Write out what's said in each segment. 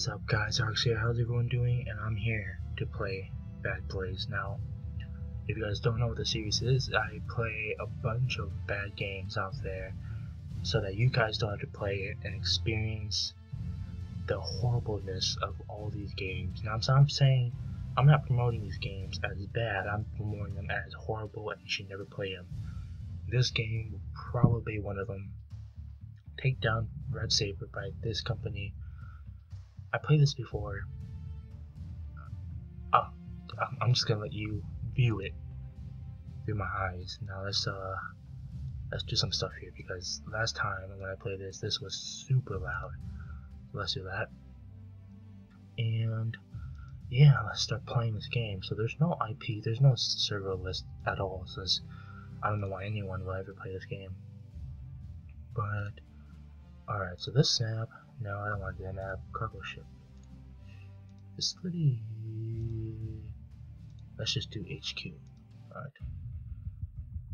is up guys, Zahrix here, how's everyone doing? And I'm here to play Bad Plays. Now, if you guys don't know what the series is, I play a bunch of bad games out there so that you guys don't have to play it and experience the horribleness of all these games. Now, so I'm saying I'm not promoting these games as bad, I'm promoting them as horrible and you should never play them. This game will probably be one of them. Take Down Red Saber by this company I played this before. Oh, I'm just gonna let you view it through my eyes. Now let's uh let's do some stuff here because last time when I played this, this was super loud. So Let's do that. And yeah, let's start playing this game. So there's no IP, there's no server list at all, since I don't know why anyone will ever play this game. But alright, so this snap no, I don't want to do that. Cargo ship. Facility. Let's just do HQ. Alright.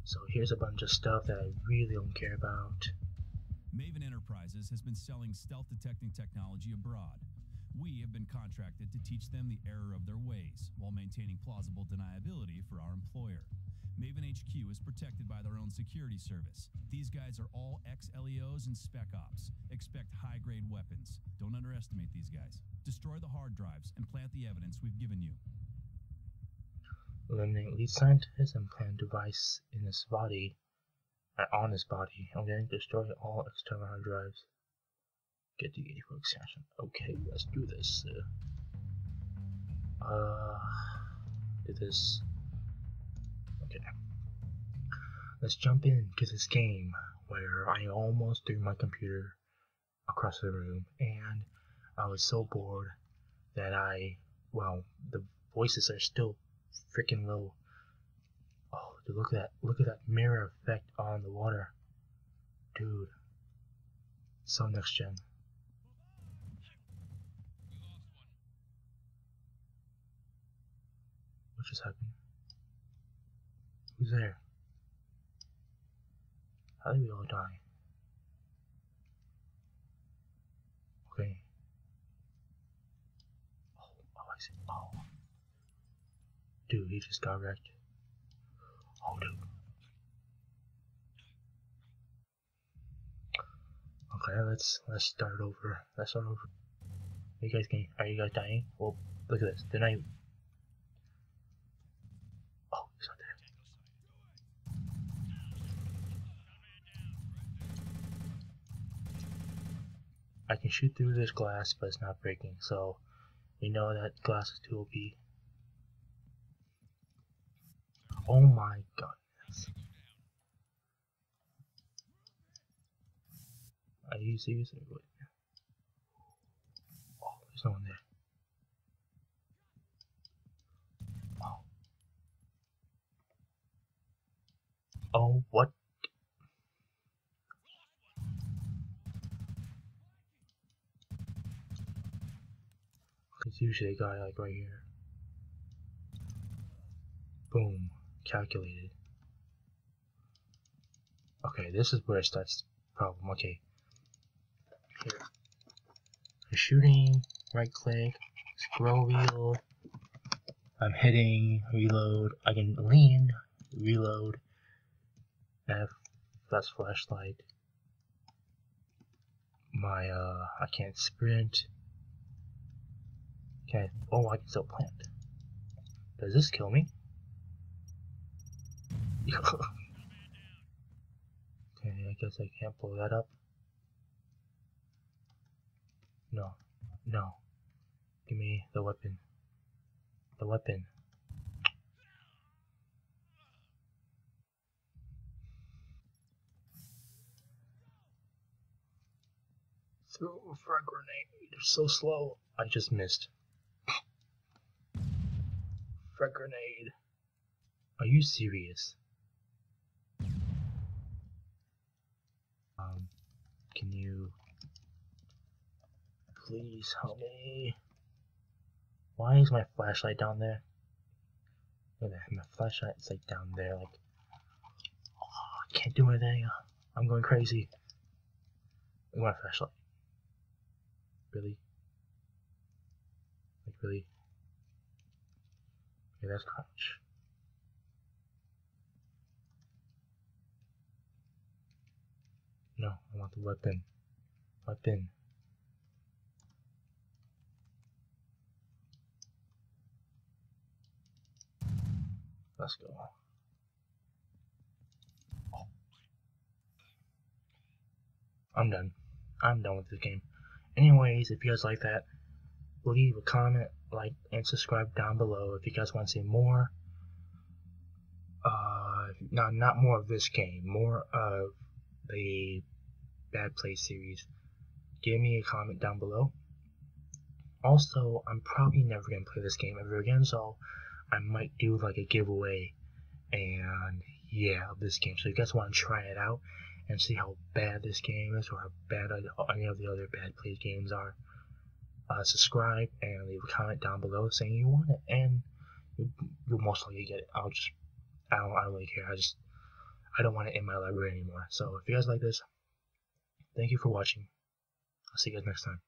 So here's a bunch of stuff that I really don't care about. Maven Enterprises has been selling stealth detecting technology abroad. We have been contracted to teach them the error of their ways while maintaining plausible deniability for our employer. Maven HQ is protected by their own security service. These guys are all ex-LEOs and spec ops. Expect high-grade weapons. Don't underestimate these guys. Destroy the hard drives and plant the evidence we've given you. Eliminate lead scientist and plant device in his body, uh, on his body. Okay, destroy all external hard drives. Get the 84 extraction. Okay, let's do this. Uh, do this. Okay. Let's jump into this game where I almost threw my computer across the room and I was so bored that I, well, the voices are still freaking low. Oh, dude, look at that, look at that mirror effect on the water. Dude. So next gen. What just happened? Who's there? How did we all die? Okay. Oh, oh, Oh. Dude, he just got wrecked. Oh, dude. Okay, let's let's start over. Let's start over. Are you guys can are you guys dying? Well, look at this. Didn't oh, I I can shoot through this glass, but it's not breaking, so we know that glass is too OP. Oh my goodness. Are you serious there's no one there. Oh. Oh, what It's usually a guy like right here. Boom. Calculated. Okay, this is where it starts problem. Okay. Here. I'm shooting, right click, scroll wheel. I'm hitting, reload. I can lean, reload. F, that's flashlight. My, uh, I can't sprint. Okay. Oh, I can still plant. Does this kill me? okay, I guess I can't blow that up. No. No. Give me the weapon. The weapon. Throw a frag grenade. They're so slow. I just missed. Frag grenade. Are you serious? Um, can you please help me? Why is my flashlight down there? Look at that, my flashlight is like down there, like, oh, I can't do anything. I'm going crazy. Look at my flashlight. Really? Like, really. Okay, that's crouch. No, I want the weapon. Weapon. Let's go. I'm done. I'm done with this game. Anyways, if you guys like that, leave a comment, like, and subscribe down below if you guys want to see more. Uh, not not more of this game, more of the Bad Play series. Give me a comment down below. Also, I'm probably never gonna play this game ever again, so I might do like a giveaway and yeah, of this game. So you guys want to try it out and see how bad this game is or how bad any of the other bad play games are, uh, subscribe and leave a comment down below saying you want it, and you, will most likely get it. I'll just, I don't, I don't really care. I just, I don't want it in my library anymore. So if you guys like this, thank you for watching. I'll see you guys next time.